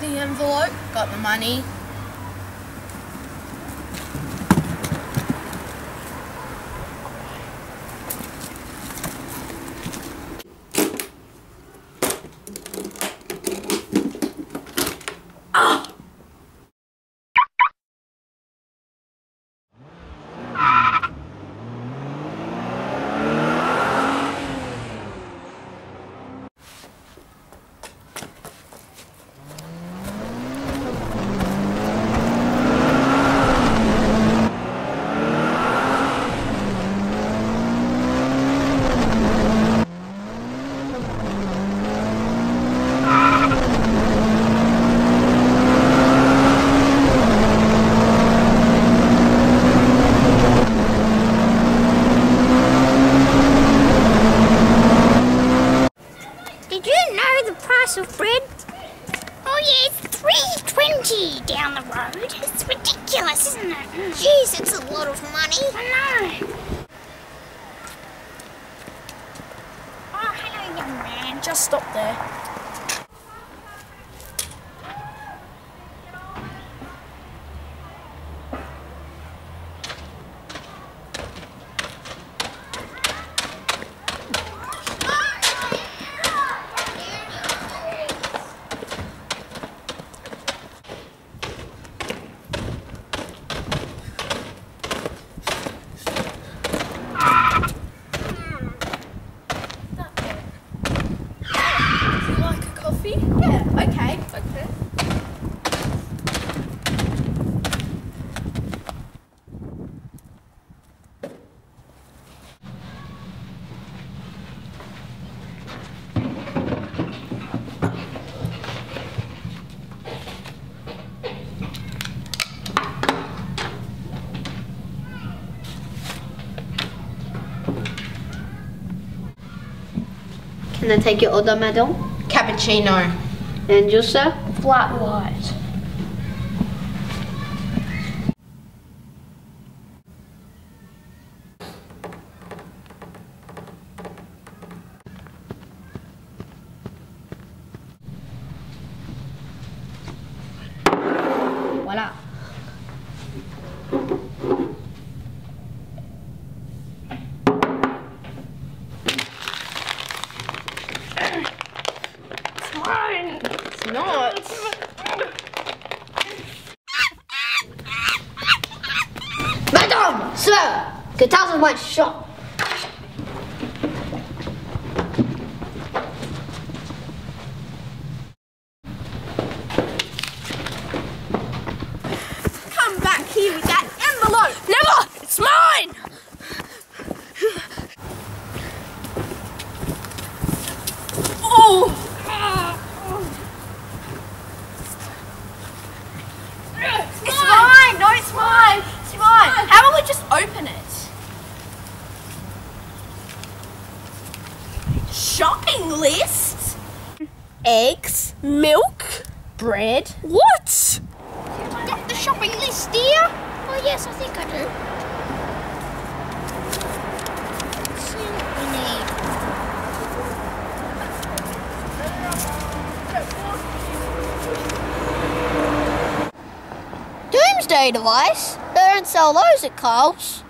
the envelope, got the money, the road. It's ridiculous, isn't it? Jeez, it's a lot of money. I know. Oh, hello, young man. Just stop there. Can I take your order, madam? Cappuccino. And you, sir? Flat white. Voilà. It's not. Madam! Sir! Get out of Shopping list? Eggs, milk, bread. What? Got the shopping list, dear? Oh yes, I think I do. Let's see what we need. Doomsday device? They don't sell those at Carl's.